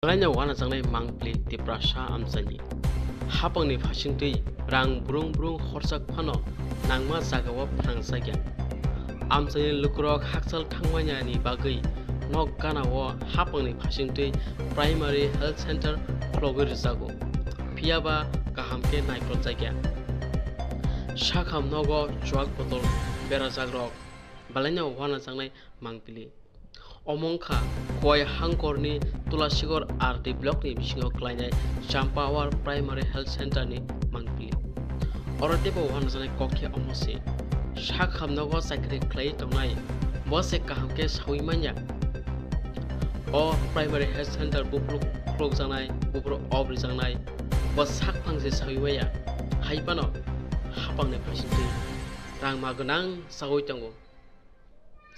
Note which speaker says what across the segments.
Speaker 1: Ranya wana jangnai mangpli tiprasha amsani. Hapangni phasingtui rang brung brung horsak phano nangma jagao phrangsagia. Amsani lukrok haksal thangmanya ni bagui nok ganao hapangni phasingtui primary health center khulogoi rwjago. Phiaba kahamke naiprotjagia. Shakham nogo chuak botol berajagrok balanya wana jangnai mangpili. অমংখা কয় হাংকরনি তুলাসীগর R D ব্লকনি বিশিংহ ক্লাইনায় চাম্পাওয়ার primary health সেন্টারনি মাংপিলি অরদেব ওহান জানে ককে অমসে শাক হামনগ চাকরি ক্লাই তনাই বসে কাহামকে সাউইমানিয়া অ প্রাইমারি হেলথ সেন্টার বুপ্রু ক্লোক জানাই বুপ্রু অবরি জানাই বা শাক ফাংজে সাউইমাইয়া হাইপান হাপাংনে ফাইসিনতে রাং মা গনাং সাউইতাঙ্গ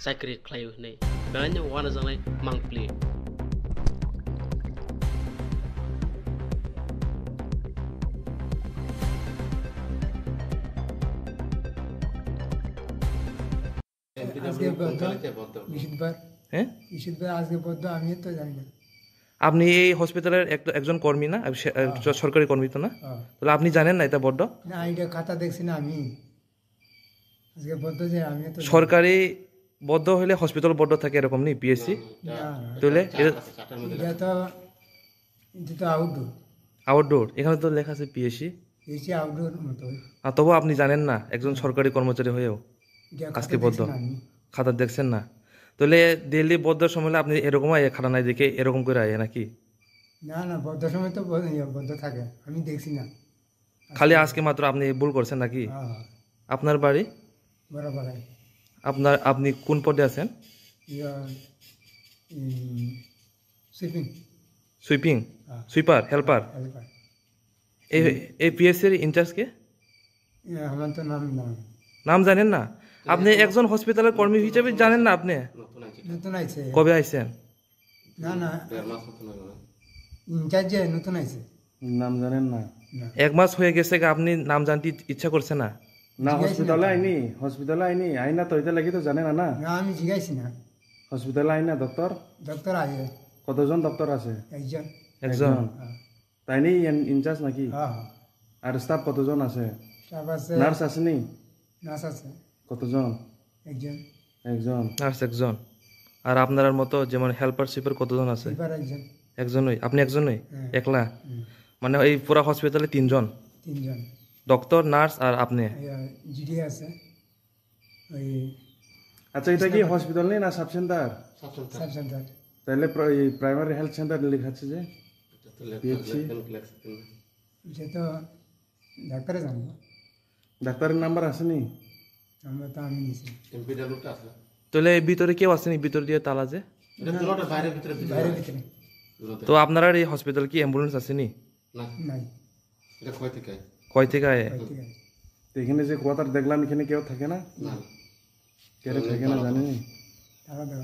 Speaker 1: চাকরি ক্লাই হনে
Speaker 2: Bence o arada
Speaker 3: zanay
Speaker 2: play. আজকে বদ্ধ তো
Speaker 3: আপনি এই হসপিটালের একজন কর্মী না? হ্যাঁ। সরকারি কর্মী তো না?
Speaker 2: হ্যাঁ।
Speaker 3: তাহলে আপনি জানেন না এটা বড্ড?
Speaker 2: না এটা খাতা দেখছি না আমি। আজকে বদ্ধ যে আমি তো
Speaker 3: সরকারি বদ্ধ হলে হসপিটাল বদ্ধ থাকে এরকম নেই পিএসসি
Speaker 2: না।
Speaker 3: তাহলে এটা
Speaker 2: এটা তো এটা তো আউটডোর
Speaker 3: আউটডোর এখানে তো লেখা আছে পিএসসি
Speaker 2: আউটডোর
Speaker 3: আর তবু আপনি জানেন না একজন সরকারি কর্মচারী হয়েও আজকে বদ্ধ। খাতা দেখছেন না। তাহলে দিল্লি বদ্ধ সময় হলে আপনি এরকম আয় খাতা নাই দেখে এরকম করে আয় নাকি?
Speaker 2: না না বদ্ধ সময় তো বদ্ধ থাকে আমি দেখছি না।
Speaker 3: খালি আজকে মাত্র আপনি ভুল করছেন নাকি?
Speaker 2: হ্যাঁ।
Speaker 3: আপনার বাড়ি?
Speaker 2: বরাবর
Speaker 3: আপনার আপনি কোন পদে আছেন?
Speaker 2: সুইপিং
Speaker 3: সুইপিং সুইপার হেল্পার এই এই পিএসসির ইনচার্জ কে?
Speaker 2: আমার তো নাম
Speaker 3: জানেন। না? আপনি একজন হসপিটালের কর্মী হিসেবে জানেন না আপনি?
Speaker 2: নতুন আইছে।
Speaker 3: কবে আইছেন?
Speaker 2: না না। ইনচার্জ নতুন আইছে।
Speaker 4: নাম জানেন না।
Speaker 3: এক মাস হয়ে গেছে গা, আপনি নাম জানতে ইচ্ছা করছে না?
Speaker 4: না হসপিটালে আইনি হসপিটালে আইনি। আইনা তো এটা লাগি তো জানে না না?
Speaker 2: না আমি জিজ্ঞাসি না।
Speaker 4: হসপিটালে আইনা ডক্টর
Speaker 2: ডক্টর আইছে
Speaker 4: কতজন ডক্টর আছে?
Speaker 2: একজন।
Speaker 3: একজন?
Speaker 2: হ্যাঁ।
Speaker 4: তাই নি ইনচার্জ নাকি?
Speaker 2: হ্যাঁ হ্যাঁ।
Speaker 4: আর স্টাফ কতজন আছে?
Speaker 2: স্টাফ আছে
Speaker 4: নার্স আসেনি
Speaker 2: নার্স আছে।
Speaker 4: কতজন?
Speaker 2: একজন।
Speaker 4: একজন।
Speaker 3: নার্স একজন। আর আপনার মতো যেমন হেল্পার শিপের কতজন আছে?
Speaker 2: একজন।
Speaker 3: একজনই আপনি একজনই। একলা? মানে এই পুরা হসপিটালে তিনজন?
Speaker 2: তিনজন।
Speaker 3: ডক্টর নার্স আর আপনি
Speaker 2: জিডি আছে ওই
Speaker 4: আচ্ছা এটা কি হসপিটাল নেই না সাব সেন্টার
Speaker 2: সাব সেন্টার
Speaker 4: তাহলে প্রাইমারি হেলথ সেন্টার লেখাচ্ছে যে পিএইচসি
Speaker 2: সে তো ডাক্তারে জানবো
Speaker 4: ডাক্তারের নাম্বার আসেনি
Speaker 2: আমরা তো আমি নিছি
Speaker 3: তাহলে এই ভিতরে কেউ আসেনি ভিতর দিয়ে তালা যে
Speaker 2: বাইরে ভিতরে
Speaker 3: তো আপনার এই হসপিটাল কি অ্যাম্বুলেন্স আসেনি
Speaker 2: নাই
Speaker 3: কয় থেকে আয়?
Speaker 2: ঠিক
Speaker 4: আয়? এখানে যে কোয়াটার দেখলাম এখানে কেউ থাকে না? কেউ থাকে না
Speaker 2: জানি না